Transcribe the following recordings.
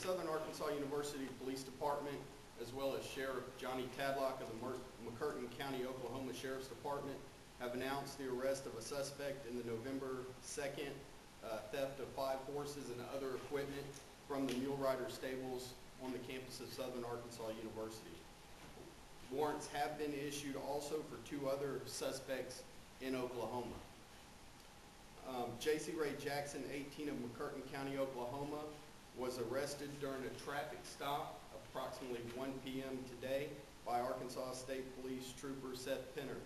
the Southern Arkansas University Police Department, as well as Sheriff Johnny Tadlock of the McCurtain County, Oklahoma Sheriff's Department, have announced the arrest of a suspect in the November 2nd uh, theft of five horses and other equipment from the Mulerider stables on the campus of Southern Arkansas University. Warrants have been issued also for two other suspects in Oklahoma. Um, Jaci Rae Jackson, 18 of McCurtain County, Oklahoma, was arrested during a traffic stop approximately 1 p.m. today by Arkansas State Police Trooper Seth Pinner.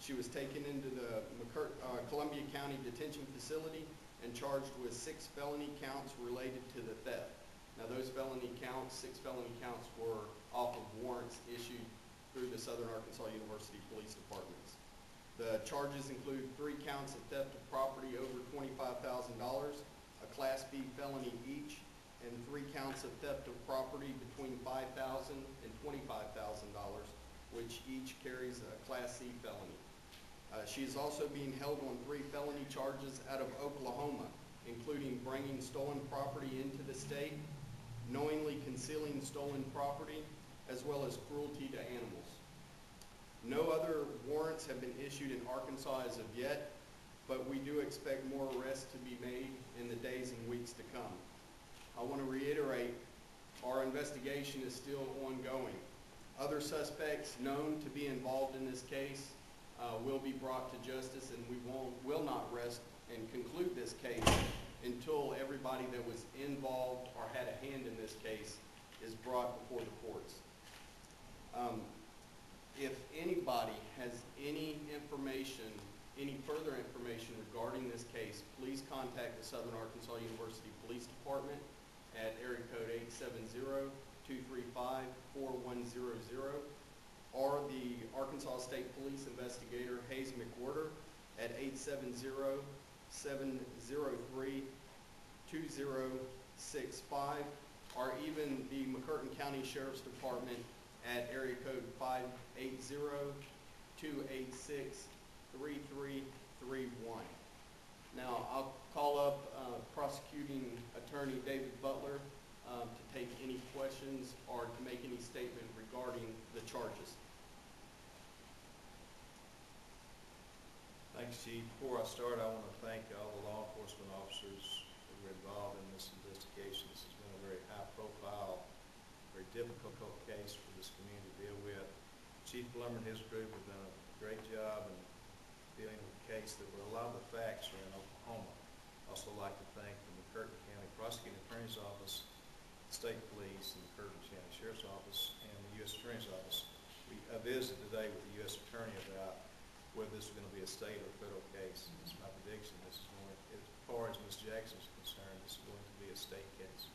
She was taken into the McCur- uh, Columbia County Detention Facility and charged with six felony counts related to the theft. Now, those felony counts, six felony counts were off of warrants issued through the Southern Arkansas University Police Departments. The charges include three counts of theft of property over twenty-five thousand dollars, a Class B felony each, and three counts of theft of property between five thousand and twenty-five thousand dollars, which each carries a Class C felony. Uh, She is also being held on three felony charges out of Oklahoma, including bringing stolen property into the state, knowingly concealing stolen property, as well as cruelty to animals. No other warrants have been issued in Arkansas as of yet, but we do expect more arrests to be made in the days and weeks to come. I want to reiterate, our investigation is still ongoing. Other suspects known to be involved in this case uh, will be brought to justice, and we won't, will not rest and conclude this case until everybody that was involved or had a hand in this case is brought before the courts. Um, If anybody has any information, any further information regarding this case, please contact the Southern Arkansas University Police Department at area code 870-235-4100 or the Arkansas State Police Investigator Hayes McWhorter at 870-703-2065 or even the McCurtain County Sheriff's Department at area code 580-286-3331. Now, I'll call up uh, prosecuting attorney David Butler um, to take any questions or to make any statement regarding the charges. Thanks, Chief. Before I start, I want to thank all the law enforcement officers who were involved in this investigation. This has been a very high-profile, very difficult case for this community to deal with. Chief Plummer and his group have done a great job in dealing with the case that where a lot of the facts are in Oklahoma. Also like to thank the McCurtain County Prosecuting Attorney's Office, State Police, and the McCurtain County Sheriff's Office, and the U.S. Attorney's Office. We, I visited today with the U.S. Attorney about whether this is going to be a state or federal case. It's my prediction, this is going, as far as Ms. Jackson is concerned, this is going to be a state case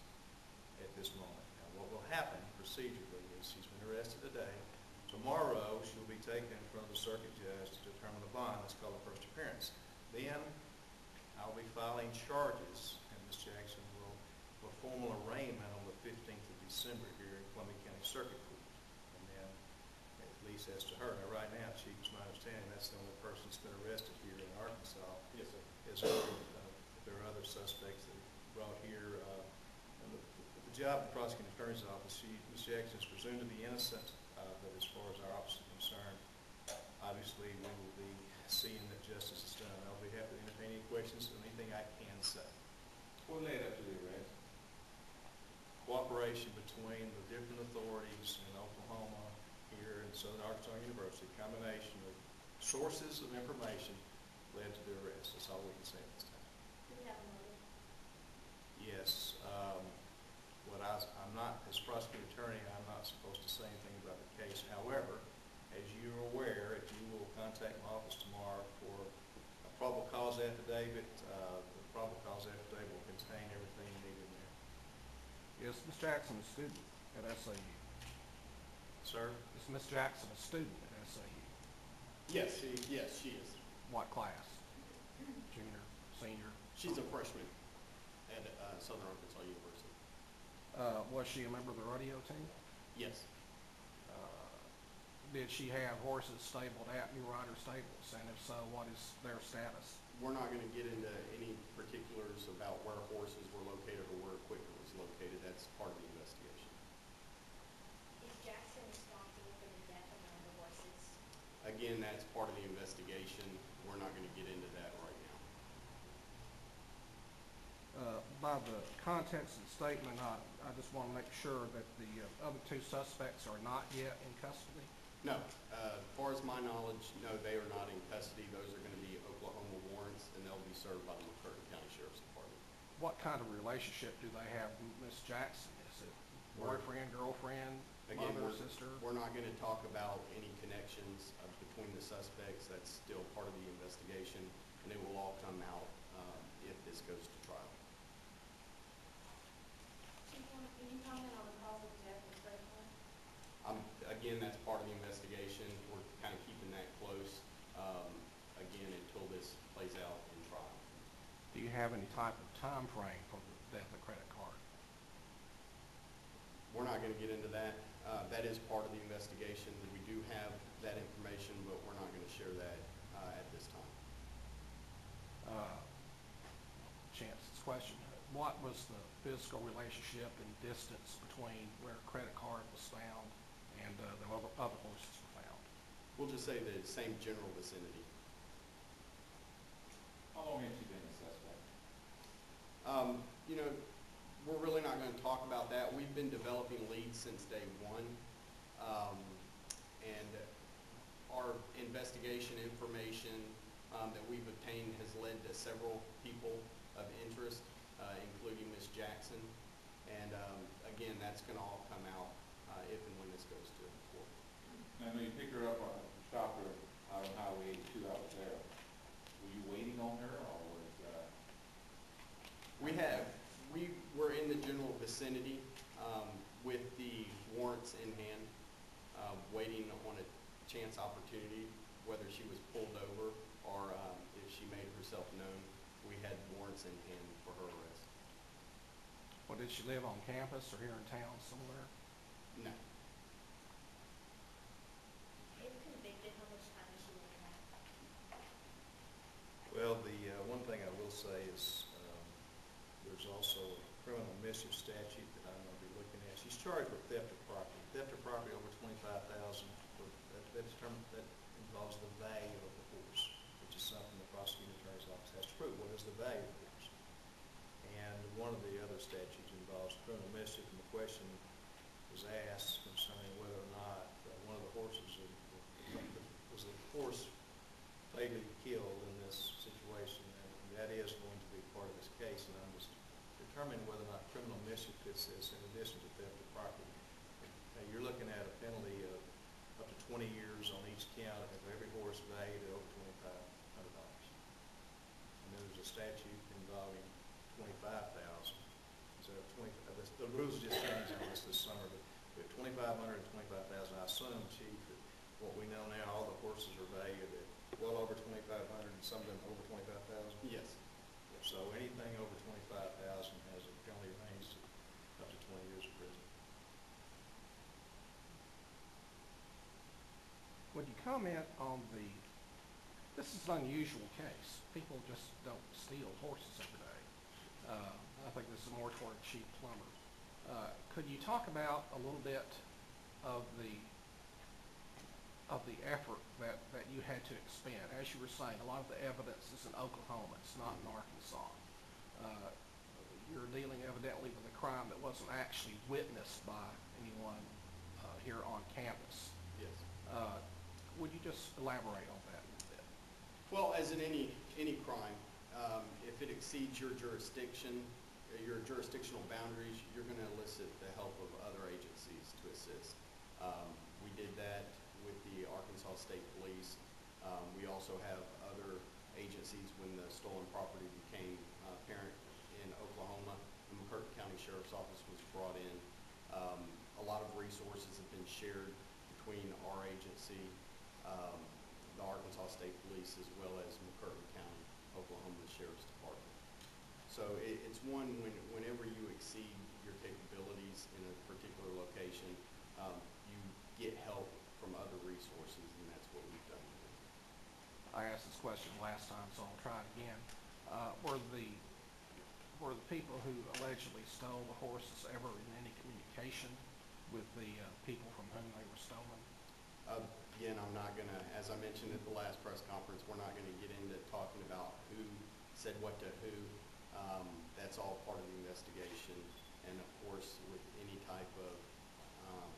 at this moment. Now, what will happen procedurally is she's been arrested today. Tomorrow, she'll be taken in front of the circuit judge to determine the bond. That's called a first appearance. Then, I'll be filing charges, and Ms. Jackson will, a formal arraignment on the fifteenth of December here in Columbia County Circuit Court. And then, at least as to her, now, right now, Chief, it's my understanding, that's the only person that's been arrested here in Arkansas. Yes, sir. Is, uh, there are other suspects that are brought here, uh, the, the job of the prosecuting attorney's office, she, Ms. Jackson is presumed to be innocent, but as far as our office is concerned, obviously, we will be seeing that justice is done. I'll be happy to entertain any questions, or anything I can say. What led up to the arrest? Cooperation between the different authorities in Oklahoma, here in Southern Arkansas University, combination of sources of information led to the arrest. That's all we can say at this time. Do we have a motive? Yes, um, what I, I'm not, as prosecuting attorney, I'm not supposed to say anything about the case. However, as you're aware, if you will contact my office tomorrow for a probable cause affidavit, uh, the probable cause affidavit will contain everything you need in there. Is Ms. Jackson a student at SAU? Sir? Is Ms. Jackson a student at SAU? Yes, she, yes, she is. What class? Junior, senior? She's a freshman at uh, Southern Arkansas University. Uh, was she a member of the rodeo team? Yes. Uh, did she have horses stabled at Mulerider Stables? And if so, what is their status? We're not going to get into any particulars about where horses were located or where equipment was located. That's part of the investigation. Is Jackson responsible for the death of one of the horses? Again, that's part of the investigation. We're not going to get into that right now. Uh, by the contents of the statement, I, I just want to make sure that the uh, other two suspects are not yet in custody. No, uh, as far as my knowledge, no, they are not in custody. Those are gonna be Oklahoma warrants, and they'll be served by the McCurtain County Sheriff's Department. What kind of relationship do they have with Ms. Jackson? Is it boyfriend, girlfriend, Again, mother, we're, sister? we're not gonna talk about any connections uh, between the suspects. That's still part of the investigation, and it will all come out, um, if this goes to trial. Chief, can can you comment on the cause of death of Fred Flynn? Um, again, that's part of the investigation. We're kind of keeping that close, um, again, until this plays out in trial. Do you have any type of time frame for the death of credit card? We're not gonna get into that. Uh, that is part of the investigation. We do have that information, but we're not gonna share that, uh, at this time. Uh, Chance's question, what was the physical relationship and distance between where a credit card was found and uh, the other other horses were found? We'll just say the same general vicinity. How long have you been a suspect? Um, you know, we're really not gonna talk about that. We've been developing leads since day one. Um, and our investigation information, um, that we've obtained has led to several people of interest, uh, including Ms. Jackson. And, um, again, that's gonna all come out, uh, if and when this goes to court. I know you picked her up on, stopped her out on Highway eighty-two out there. Were you waiting on her or was, uh, We have, we were in the general vicinity um, with the warrants in hand, uh, waiting on a chance opportunity, whether she was pulled over or um, if she made herself known. We had warrants in hand for her arrest. Or did she live on campus or here in town somewhere? No. If convicted, how much time is she looking at? Well, the, uh, one thing I will say is, um, there's also a criminal statute that I'm gonna be looking at. She's charged with theft of property, theft of property over twenty-five thousand, that, that that involves the value of the horse, which is something the prosecuting attorney's office has to prove, what is the value of the horse? And one of the other statutes involves criminal mischief, and the question was asked concerning whether or not uh, one of the horses, uh, was the horse fatally killed in this situation, and that is going to be part of this case, and I'm just determining whether or not criminal fits in addition to theft of property. Now, you're looking at a penalty of up to twenty years on each count of every horse valued at over twenty-five hundred dollars. And then there's a statute involving twenty-five thousand, so twenty, uh, the, the rules just changed on this this summer, but we have twenty-five hundred and twenty-five thousand, I assume, chief, that what we know now, all the horses are valued at well over twenty-five hundred, and some of them over twenty-five thousand. Yes. So anything over twenty-five thousand has a penalty range of up to twenty years of prison. Would you comment on the, this is an unusual case. People just don't steal horses every day. Uh, I think this is more toward Chief Plummer. Uh, Could you talk about a little bit of the, of the effort that, that you had to expend? As you were saying, a lot of the evidence is in Oklahoma, it's not in Arkansas. Uh, You're dealing evidently with a crime that wasn't actually witnessed by anyone uh, here on campus. Yes. Uh, Would you just elaborate on that a little bit? Well, as in any, any crime, um, if it exceeds your jurisdiction, uh, your jurisdictional boundaries, you're gonna elicit the help of other agencies to assist. Um, we did that with the Arkansas State Police. Um, we also have other agencies when the stolen property became uh, apparent in Oklahoma. The McCurtain County Sheriff's Office was brought in. Um, a lot of resources have been shared between our agency, um, the Arkansas State Police, as well as McCurtain County, Oklahoma Sheriff's Department. So it, it's one, when, whenever you exceed your capabilities in a particular location, um, you get help from other resources, and that's what we've done. I asked this question last time, so I'll try it again. Uh, Were the, were the people who allegedly stole the horses ever in any communication with the uh, people from whom they were stolen? Uh, Again, I'm not gonna, as I mentioned at the last press conference, we're not gonna get into talking about who said what to who. Um, That's all part of the investigation. And of course, with any type of um,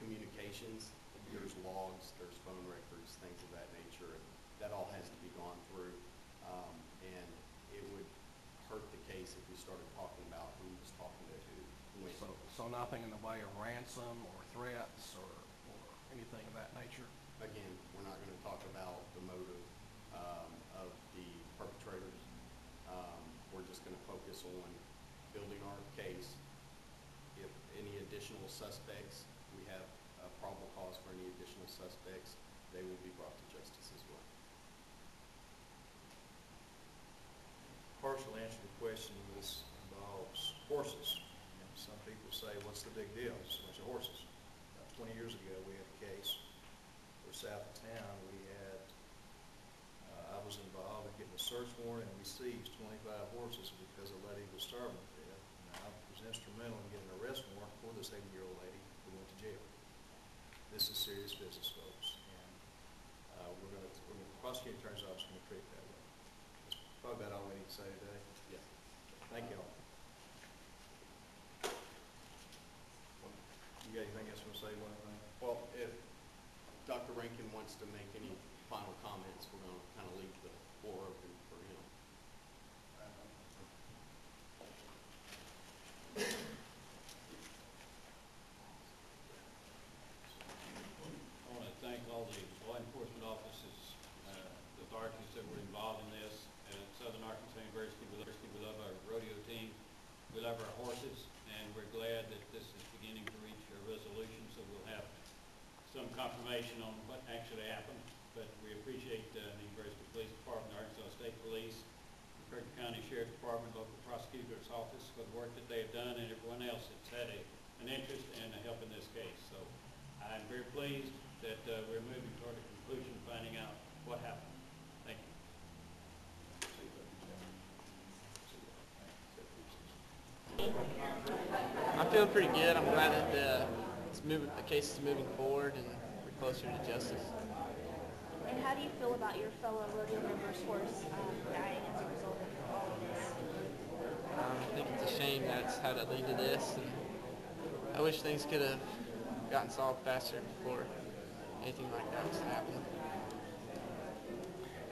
communications, there's logs, there's phone records, things of that nature. That all has to be gone through. Um, And it would hurt the case if we started talking about who was talking to who. So, so nothing in the way of ransom or threats or anything of that nature? Again, we're not gonna talk about the motive, um, of the perpetrators. Um, we're just gonna focus on building our case. If any additional suspects, we have a probable cause for any additional suspects, they will be brought to justice as well. Partial answer to the question, this involves horses. You know, Some people say, what's the big deal? It's a bunch of horses. About twenty years ago, we had a case where south of town, we had, uh, I was involved in getting a search warrant, and we seized twenty-five horses because a lady was starving to death. And I was instrumental in getting an arrest warrant for this eighty-year-old lady who went to jail. This is serious business, folks, and, uh, we're gonna, we're gonna, prosecuting attorney's office is gonna treat it that way. That's probably about all we need to say today. Yes. Thank you all. You got anything else you want to say, one thing? Well, if Dr. Rankin wants to make any final comments, we're gonna kinda leave the floor open for him. I want to thank all the law enforcement officers, uh, the authorities that were involved in this, and Southern Arkansas University, we love, we love our rodeo team, we love our horses, and we're glad that this is beginning to reach a resolution, so we'll have some confirmation on what actually happened. But we appreciate uh, the University Police Department, the Arkansas State Police, the McCurtain County Sheriff Department, local prosecutor's office for the work that they have done, and everyone else that's had a, an interest in helping this case. So I'm very pleased that uh, we're moving toward a conclusion, finding out what happened. Thank you. I feel pretty good. I'm glad that uh, it's moving, the case is moving forward and we're closer to justice. And how do you feel about your fellow rodeo member's horse um, dying as a result of all of this? Um, I think it's a shame that's had to lead to this, and I wish things could have gotten solved faster before anything like that was to happen.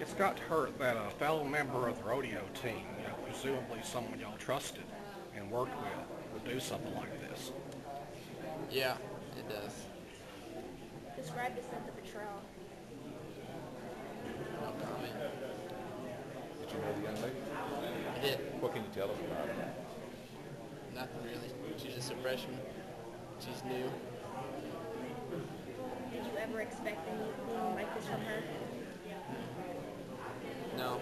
It's got to hurt that a fellow member of the rodeo team, you know, presumably someone y'all trusted and worked with, would do something like this. Yeah, it does. Describe the scent of betrayal. No comment. Did you know the young lady? I did What can you tell us about her? nothing really. She's just a freshman. She's new. Did you ever expect anything like this from her? No,